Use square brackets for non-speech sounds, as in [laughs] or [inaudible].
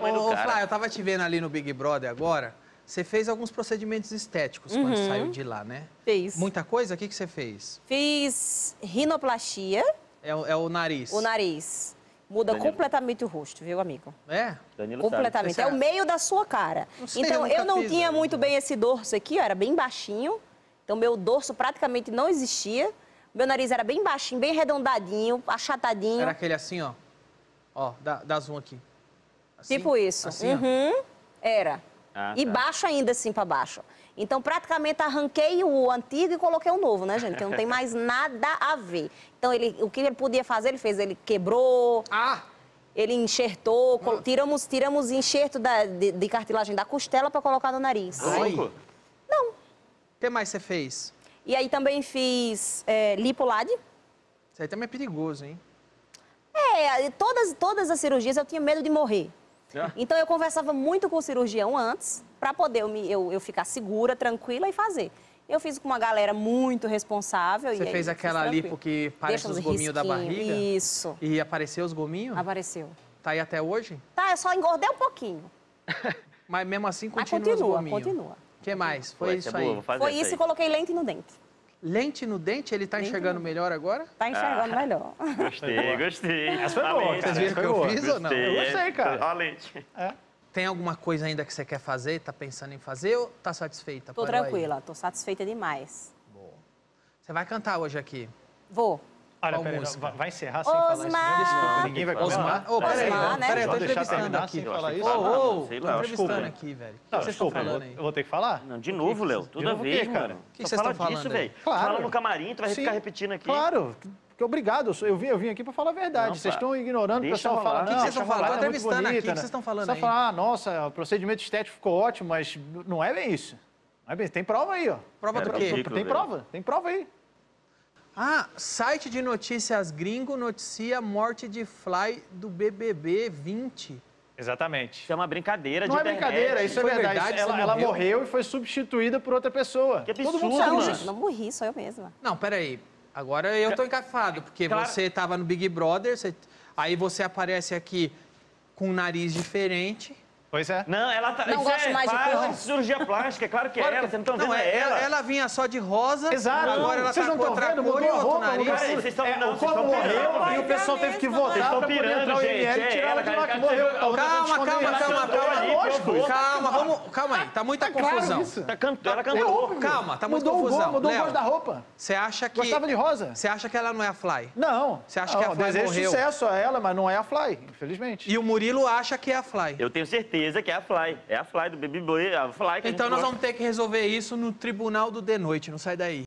Ô, ô. Flá, eu tava te vendo ali no Big Brother agora. Você fez alguns procedimentos estéticos quando Uhum. saiu de lá, né? Fiz. Muita coisa? O que, que você fez? Fiz rinoplastia, É, o- é o nariz. o nariz. Muda Danilo. completamente o rosto, viu, amigo? É? Danilo Completamente. É o meio da sua cara. Não sei, então, eu eu não fiz, tinha velho. muito bem esse dorso aqui, ó, era bem baixinho. Então, meu dorso praticamente não existia. Meu nariz era bem baixinho, bem arredondadinho, achatadinho. Era aquele assim, ó. Ó, dá, dá zoom aqui. Assim? Tipo isso. Assim. Uhum, Era. Ah, e tá. baixo ainda, assim, pra baixo. Então, praticamente arranquei o antigo e coloquei o novo, né, gente? Que não tem mais [laughs] nada a ver. Então, ele, o que ele podia fazer, ele fez. Ele quebrou, Ah! ele enxertou, colo- tiramos, tiramos enxerto da- de, de cartilagem da costela para colocar no nariz. Louco. O que mais você fez? E aí também fiz é, lipolade. Isso aí também é perigoso, hein? É, todas, todas as cirurgias eu tinha medo de morrer. Ah. Então eu conversava muito com o cirurgião antes, para poder eu, me- eu, eu ficar segura, tranquila e fazer. Eu fiz com uma galera muito responsável. Você e aí fez aquela tranquilo. lipo que parece Deixa os uns gominhos da barriga? Isso. E apareceu os gominhos? Apareceu. Tá aí até hoje? Tá, eu só engordei um pouquinho. [laughs] Mas mesmo assim Mas continua, os continua, gominhos. continua. O que mais? Foi essa isso é boa, aí. vou fazer Foi isso aí. e coloquei lente no dente. Lente no dente, ele tá Lente enxergando no- melhor agora? Tá enxergando Ah. melhor. Gostei, gostei. Essa foi boa. Vocês viram Essa que eu boa. fiz ou não? Gostei, Eu gostei, é. cara. Olha a lente. Tem alguma coisa ainda que você quer fazer? Tá pensando em fazer ou tá satisfeita? Tô Parou aí? tranquila, tô satisfeita demais. Boa. Você vai cantar hoje aqui? Vou. Olha, Qual peraí, música? vai, vai encerrar sem falar isso Osmar! mesmo? Desculpa, ninguém vai Osmar? Ô, peraí, Osmar, né? peraí, eu tô entrevistando terminar aqui. sem falar isso? Ô, ô, sei lá, entrevistando aqui, velho. O que Não, vocês estão desculpa, eu falando vou, aí? eu vou ter que falar? Não, de novo, Léo. De Toda novo o vez, quê, cara? mano. que Só vocês fala estão falando disso, velho. Claro. Fala no camarim, tu vai ficar repetindo aqui. Claro, obrigado. eu sou- Eu vim, eu vim aqui para falar a verdade. Não, vocês estão ignorando, o pessoal fala... O que que "Não, vocês estão falando? Tô é entrevistando aqui, o que né?" vocês estão falando Você aí? fala, ah, nossa, o procedimento estético ficou ótimo, mas não é bem isso. Não é bem, tem prova aí, ó. Prova do Era quê? ridículo, Tem velho. prova, tem prova aí. Ah, site de notícias gringo noticia morte de Fly do BBB 20. Exatamente. Isso é uma brincadeira Não de é internet. brincadeira, isso é verdade. verdade, ela, ela morreu? morreu e foi substituída por outra pessoa. Que Todo mundo absurdo, sabe Não, gente, não morri, sou eu mesma. Não, peraí. Agora eu tô encafado, porque Claro. você tava no Big Brother, você- aí você aparece aqui com um nariz diferente. Pois é. Não, ela tá. Não gosto é mais de cor. cirurgia plástica, é claro que é Claro ela. que- Vocês não estão não, vendo é, é ela. ela vinha só de rosa, Exato. agora ela Vocês tá não com estão outra vendo? cor e outro roupa, nariz. vocês estão- É, não, o vocês corpo estão morreu e o pessoal teve que estão pra poder pirando, entrar o gente, IML é, ela caiu- morreu. A outra Calma, calma, ela. calma, calma. É lógico. Calma, vamos, calma aí, tá muita claro confusão. isso. Tá ela É cantou. Calma, tá muita confusão. mudou o gosto da roupa. Você acha que Gostava de rosa? Você acha que ela não é a Fly? Não. Você acha Não, que a Fly desejo morreu? sucesso a ela, mas não é a Fly, infelizmente. E o Murilo acha que é a Fly. Eu tenho certeza que é a Fly. É a Fly do Baby Boy, a Fly que a gente Então nós gosta. vamos ter que resolver isso no tribunal do de noite, não sai daí.